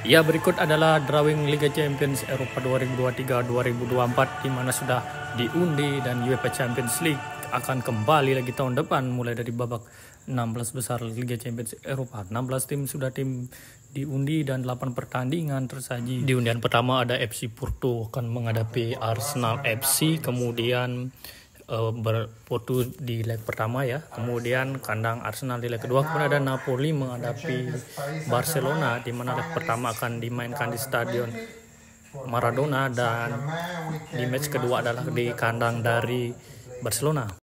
Ya berikut adalah drawing Liga Champions Eropa 2023-2024 di mana sudah diundi dan UEFA Champions League akan kembali lagi tahun depan mulai dari babak 16 besar Liga Champions Eropa. 16 tim sudah tim diundi dan 8 pertandingan tersaji. Di undian pertama ada FC Porto akan menghadapi Arsenal FC, kemudian uh, berfoto di leg pertama ya. Kemudian kandang Arsenal di leg kedua. Kemudian ada Napoli menghadapi Barcelona di mana leg pertama akan dimainkan di stadion Maradona dan di match kedua adalah di kandang dari Barcelona.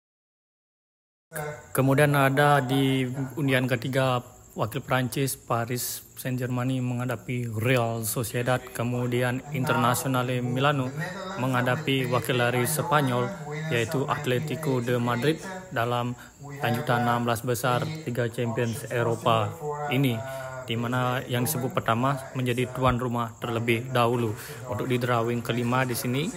Kemudian ada di undian ketiga wakil Prancis Paris Saint-Germain menghadapi Real Sociedad, kemudian Internazionale Milano menghadapi wakil dari Spanyol yaitu Atletico de Madrid dalam lanjutan 16 besar Liga Champions Eropa ini di mana yang disebut pertama menjadi tuan rumah terlebih dahulu. Untuk di drawing kelima di sini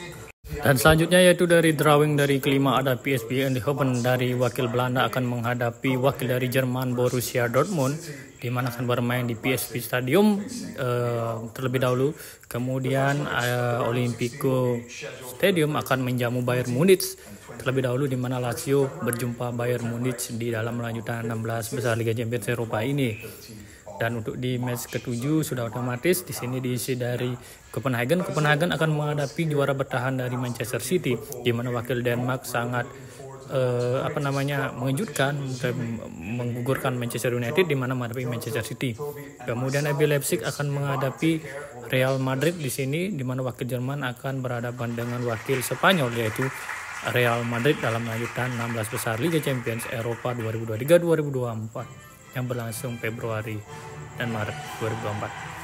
dan selanjutnya yaitu dari drawing dari kelima ada PSV Eindhoven dari wakil Belanda akan menghadapi wakil dari Jerman Borussia Dortmund di mana akan bermain di PSV Stadium uh, terlebih dahulu. Kemudian uh, Olimpico Stadium akan menjamu Bayern Munich terlebih dahulu di mana Lazio berjumpa Bayern Munich di dalam lanjutan 16 besar Liga Champions Eropa ini. Dan untuk di match ketujuh sudah otomatis di sini diisi dari Copenhagen. Copenhagen akan menghadapi juara bertahan dari Manchester City, di mana wakil Denmark sangat uh, apa namanya mengejutkan menggugurkan Manchester United di mana menghadapi Manchester City. Kemudian RB Leipzig akan menghadapi Real Madrid di sini di mana wakil Jerman akan berhadapan dengan wakil Spanyol yaitu Real Madrid dalam lanjutan 16 besar Liga Champions Eropa 2023-2024 yang berlangsung Februari dan Maret 2024.